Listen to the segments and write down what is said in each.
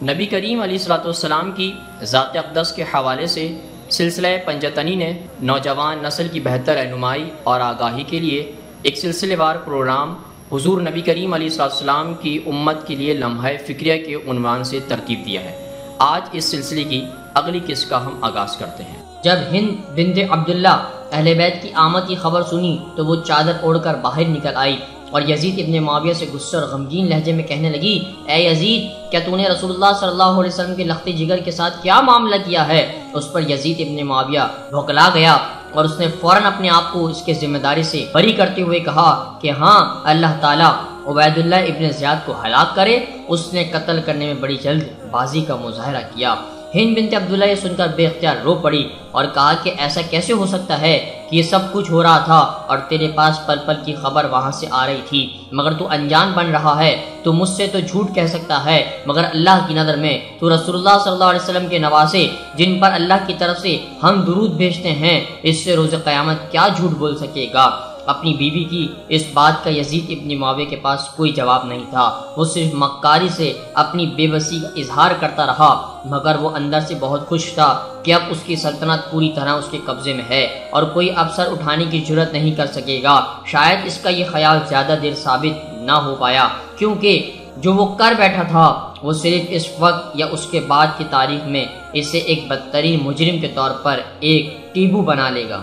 नबी करीम सलाम की ज़ात अक़दस के हवाले से सिलसिला पंजतनी ने नौजवान नस्ल की बेहतर रहनुमाई और आगाही के लिए एक सिलसिलेवार प्रोग्राम हुजूर नबी करीम सलाम की उम्मत के लिए लम्हा फ़िक्रिया के उनवान से तरतीब दिया है। आज इस सिलसिले की अगली किस्त का हम आगाज़ करते हैं। जब हिंद बिनते अब्दुल्ला अहले बैत की आमद की खबर सुनी तो वो चादर ओढ़कर बाहर निकल आई। और यजीद इब्ने माविया से गुस्से और गमगीन लहजे में कहने लगी, ए यजीद, क्या तूने रसूलुल्लाह सल्लल्लाहु अलैहि वसल्लम के लखते जिगर के साथ क्या मामला किया है? उस पर यजीद इबन माविया भोकला गया और उसने फ़ौरन अपने आप को इसके ज़िम्मेदारी से बरी करते हुए कहा कि हाँ अल्लाह ताला उबैदुल्लाह इब्ने ज़ियाद को हलाक करे। उसने कत्ल करने में बड़ी जल्द बाजी का मुजाहरा किया। हिंद बिनते अब्दुल्ला ये सुनकर बेख्तियार रो पड़ी और कहा कि ऐसा कैसे हो सकता है कि ये सब कुछ हो रहा था और तेरे पास पल पल की खबर वहाँ से आ रही थी। मगर तू अनजान बन रहा है तो मुझसे तो झूठ कह सकता है, मगर अल्लाह की नज़र में तू रसूलुल्लाह सल्लल्लाहु अलैहि वसल्लम के नवासे, जिन पर अल्लाह की तरफ़ से हम दुरूद भेजते हैं, इससे रोज़ क़यामत क्या झूठ बोल सकेगा? अपनी बीवी की इस बात का यजीद इब्ने मावे के पास कोई जवाब नहीं था। वो सिर्फ़ मक्कारी से अपनी बेबसी का इजहार करता रहा, मगर वो अंदर से बहुत खुश था कि अब उसकी सल्तनत पूरी तरह उसके कब्जे में है और कोई अफसर उठाने की ज़रूरत नहीं कर सकेगा। शायद इसका ये ख्याल ज़्यादा देर साबित न हो पाया, क्योंकि जो वो कर बैठा था, वो सिर्फ़ इस वक्त या उसके बाद की तारीख में इसे एक बदतरीन मुजरिम के तौर पर एक टीबू बना लेगा।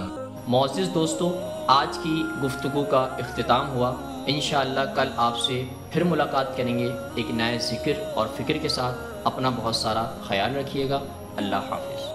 मोज़ दोस्तों आज की गुफ्तु का अख्ताम हुआ। इन कल आपसे फिर मुलाकात करेंगे। एक नए ज़िक्र और फ़िक्र के साथ अपना बहुत सारा ख्याल रखिएगा। अल्लाह हाफि